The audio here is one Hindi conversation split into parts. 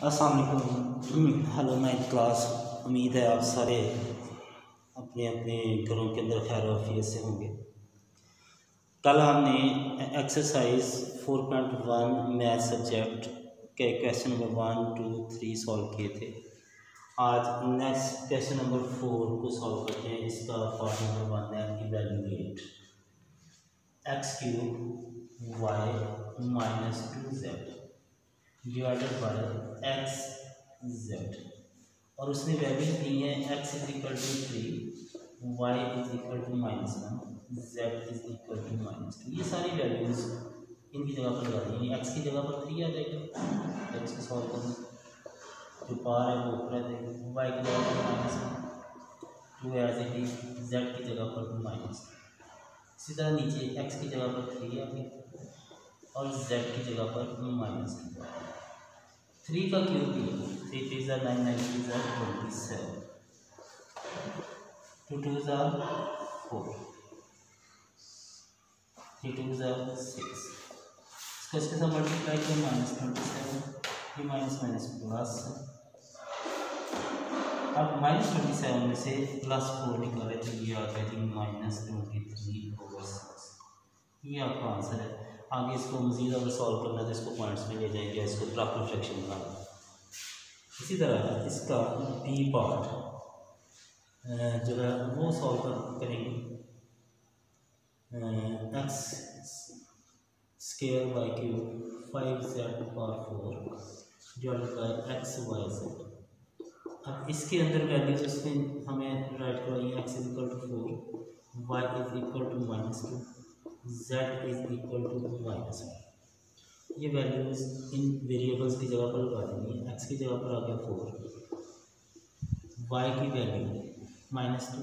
असलम हेलो नाइन्थ क्लास उम्मीद है आप सारे अपने अपने घरों के अंदर खैर वफियत से होंगे कल हमने एक्सरसाइज 4.1 मैथ सब्जेक्ट के question number one two three solve किए थे आज नेक्स्ट क्वेश्चन नंबर फोर को सॉल्व करते हैं इसका पार्ट नंबर वन है evaluate x cube y minus two z divided by x z और उसने वैल्यू दी है x is equal to three y is equal to minus one z is equal to minus two ये सारी वैल्यूज़ इनकी जगह पर लगा दी एक्स की जगह पर थ्री आ जाएगा। एक्स को सॉल्व करना। जो पार है वो ऊपर आ जाएगा। वाई की जगह पर minus one to it is z की जगह पर माइनस इसी तरह नीचे एक्स की जगह पर थ्री आ गया और जेड की जगह पर माइनस टू थ्री का दिया three three are nine nine three are twenty seven two two are four three two are six इसको इसके साथ मल्टीप्लाई किया माइनस ट्वेंटी सेवन ये माइनस माइनस प्लस अब माइनस ट्वेंटी सेवन में से प्लस फोर निकाले तो ये आ गया minus twenty three over six ये आपका आंसर है। आगे इसको मज़ीद अगर सॉल्व करना है तो इसको पॉइंट्स में ले जाएँगे, इसको प्रॉपर फ्रैक्शन बनाना इसी तरह इसका बी पार्ट जो है वो सॉल्व करेंगे। X square by q five z power four divide by x y z अब इसके अंदर वैल्यूज़ उसमें हमें राइट करवाइए x equal to four y is equal to minus two z is equal to minus ये वैल्यूज़ इन वेरिएबल्स की जगह पर लगा देंगे। X की जगह पर आ गया फोर y की वैल्यू माइनस टू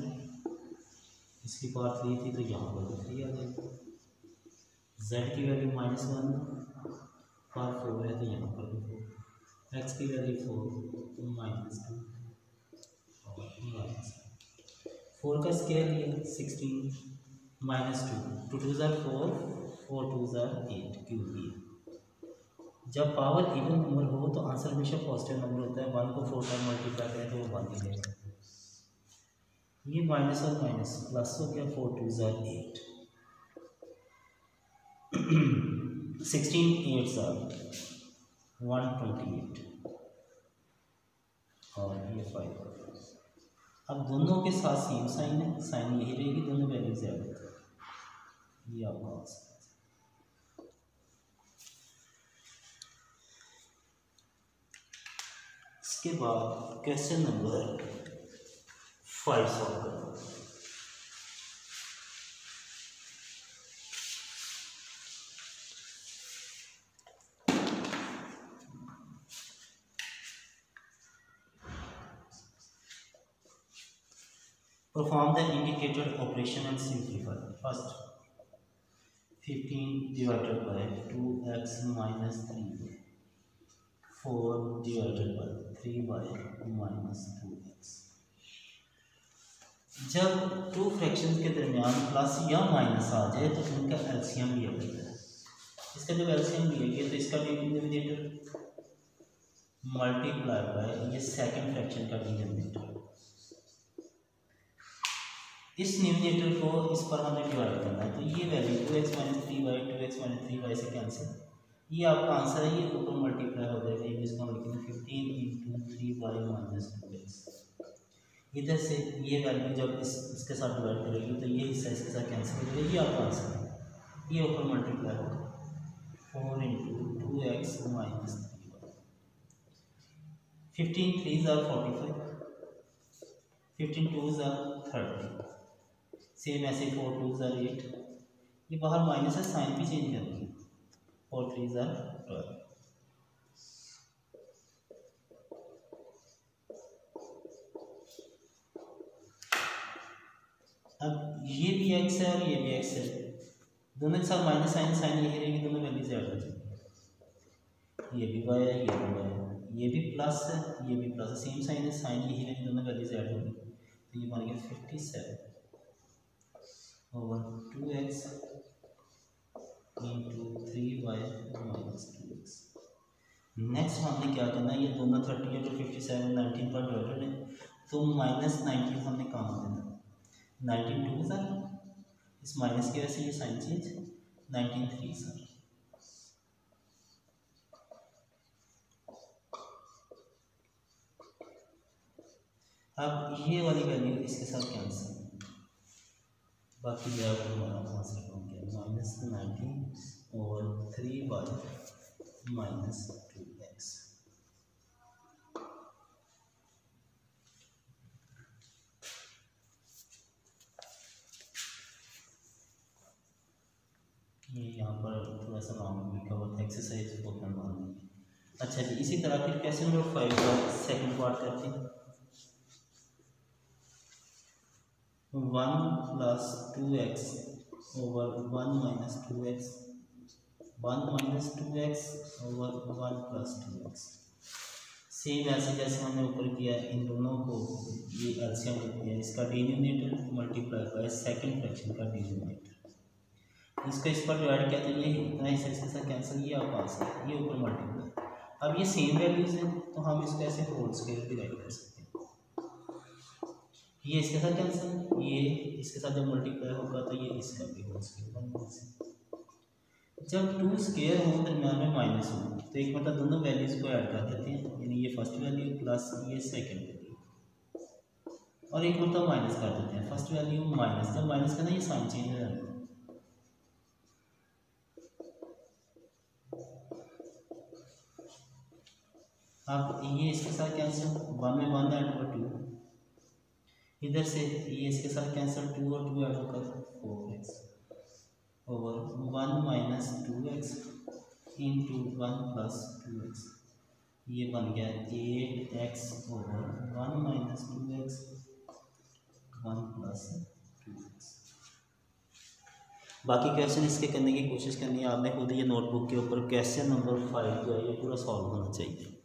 इसकी पावर थ्री थी तो यहाँ पर थ्री आ गई z की value minus one power four है तो यहाँ पर भी फोर एक्स की वैल्यू फोर तो माइनस टू और माइनस फोर का स्केयर लिया sixteen minus two two two are four four two are eight, Q बी जब पावर इवन नंबर हो तो आंसर हमेशा पॉजिटिव नंबर होता है। वन को फोर टाइम मल्टीप्लाई करें तो वो वन देगा ये माइनस और माइनस प्लस हो गया four two are eight. Sixteen eight are one twenty eight और ये फाइव अब दोनों के साथ सेम साइन है साइन यही रहेगी, दोनों वैल्यू ज़्यादा ये आपका आंसर इसके बाद क्वेश्चन नंबर फाइव सॉल्व करना perform the indicated operation and simplify first fifteen divided by two x minus three four divided by three by minus two x जब टू फ्रैक्शन के दरमियान प्लस या माइनस आ जाए तो उनका एल्सियम लिया जाता है। इसका जब एल्सियम लिया गया तो इसका डिनोमिनेटर मल्टीप्लाई बाय ये सेकंड फ्रैक्शन का डिनोमिनेटर इस न्यूमिनेटर को इस पर हमें डिवाइड करना है। तो ये value two x minus three y two x minus three y से कैंसिल ये आपका आंसर है, ये ऊपर मल्टीप्लाई हो जाएगा। इसका fifteen into three y minus two x इधर से ये वैल्यू जब इस, इसके साथ डिवाइड करेगी तो ये हिस्सा इसके साथ कैंसिल हो ये आपका आंसर है। ये ऊपर मल्टीप्लाई होगा four into two x minus three y fifteen three are forty five fifteen two are thirty same ऐसे फोर टू ज़ार एट ये बाहर माइनस है साइन भी चेंज कर दिए फोर थ्री ज़ार ट्वेल्व अब ये भी एक्स है और ये भी एक्स है। दोनों के साथ माइनस साइन साइन यही रहेगी, दोनों वैल्यू ज़्यादा हो जाएगी। ये भी वाई है, ये भी वाई है। ये भी प्लस है, ये भी प्लस है। सेम साइन है साइन यही रहेगी, दोनों वैल्यू ज़्यादा होगी। तो ये बन गया fifty seven over 2x into 3y minus 2x next हमने क्या करना है? ये दोनों थर्टी एट और फिफ्टी सेवन नाइनटीन पर डिवाइडेड है। तो माइनस नाइनटीन हमने कहाँ देना? नाइनटीन टू सर इस माइनस की वजह से ये sign change nineteen three are अब ये वाली वैल्यू इसके साथ कैंसिल बाकी है हमारा से कम किया। माइनस नाइनटीन और three by minus two x ये यहाँ पर थोड़ा सा लॉन्ग लिखा हुआ था एक्सरसाइज को लेंगे अच्छा जी, इसी तरह फिर कैसे नंबर फाइव का सेकंड पार्ट करते हैं? One plus two x over one minus two x one minus two x over one plus two x same ऐसे जैसे हमने ऊपर किया इन दोनों को ये एल्सियम लेते हैं। इसका denominator multiply by second fraction का डिनोमिनेटर इसका इस पर डिवाइड किया तो ये इतना हिस्सा इसके साथ कैंसिल ये आप पास है ये ऊपर मल्टीप्लाई अब ये सेम वैल्यूज़ हैं तो हम इसको ऐसे होल स्केयर डिवाइड कर सकते हैं। ये इसके साथ कैंसिल ये इसके साथ जब मल्टीप्लाई होगा तो ये इसका भी होल स्केयर जब टू स्केयर हो, दरमियान में माइनस हो तो एक मतलब दोनों वैल्यूज़ को ऐड कर देते हैं, यानी ये फ़र्स्ट वैल्यू प्लस ये सेकेंड वैल्यू और एक मतलब माइनस कर देते हैं फ़र्स्ट वैल्यू माइनस जब माइनस करना ये साइन चेंज हो जाता है। अब ये इसके साथ कैंसिल वन में वन होगा टू इधर से ये इसके साथ कैंसिल टू और टू एड होकर four x over one minus two x into one plus two x ये बन गया eight x over one minus two x one plus two x बाकी क्वेश्चन इसके करने की कोशिश करनी है। आपने खुद ये नोटबुक के ऊपर क्वेश्चन नंबर फाइव जो है, ये पूरा सॉल्व होना चाहिए।